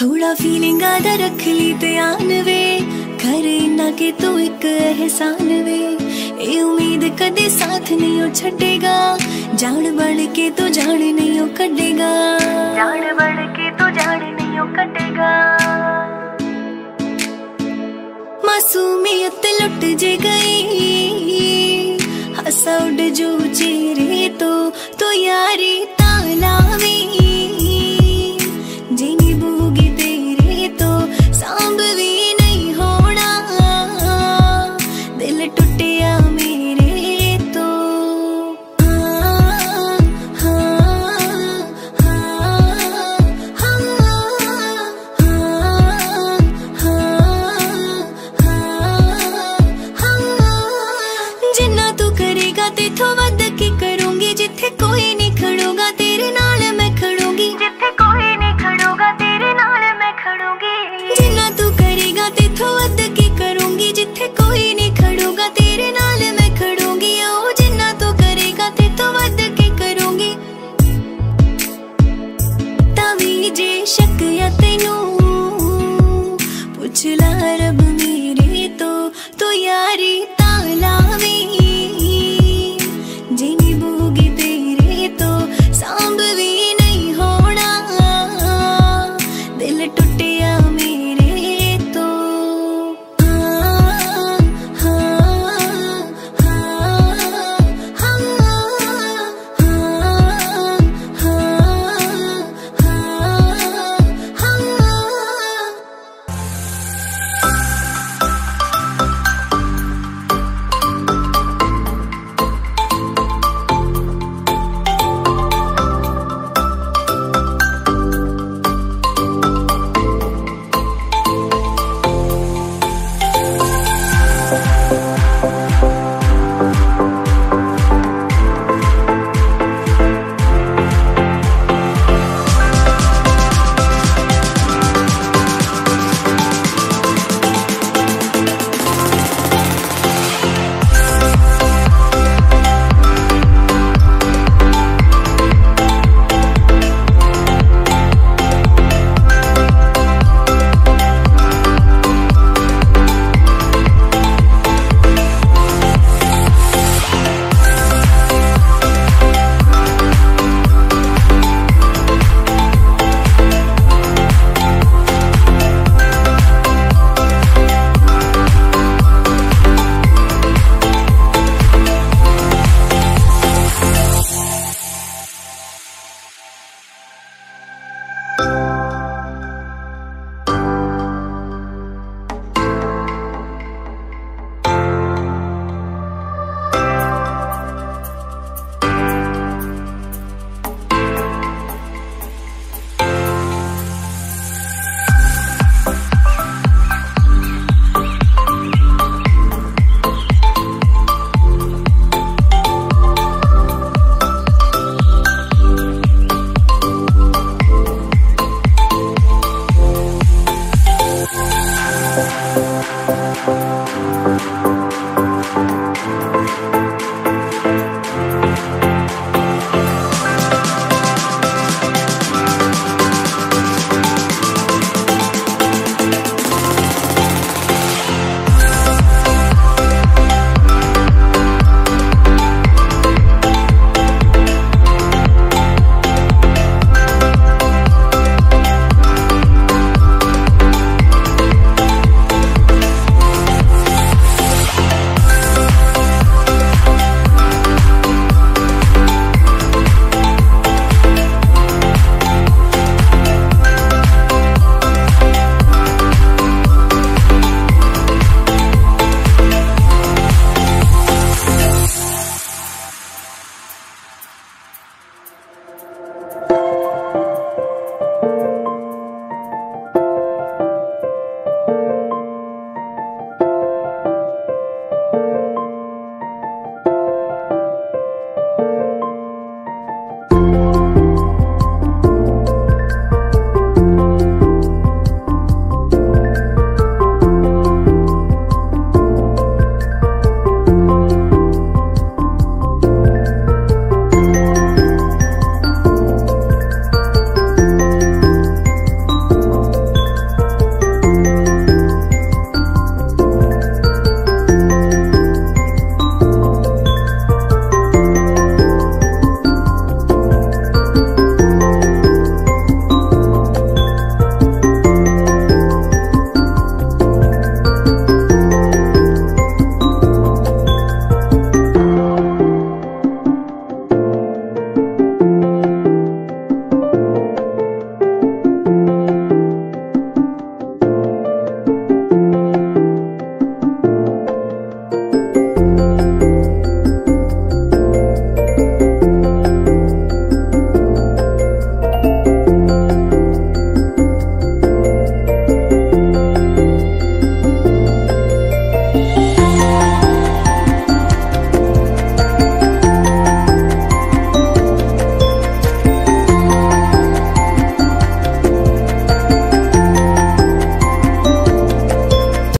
थोड़ा फीलिंग दा रख ली ध्यान वे। करे ना के तू एक एहसान वे। ए उम्मीद कदे साथ नहीं ओ छड़ेगा। जान बढ़ के तो जान नहीं ओ कटेगा जान बढ़ के तो जान नहीं ओ कटेगा मासूमियत लुट जे गई। हंसा उड़ जो चेहरे तो तो यारी ताला में।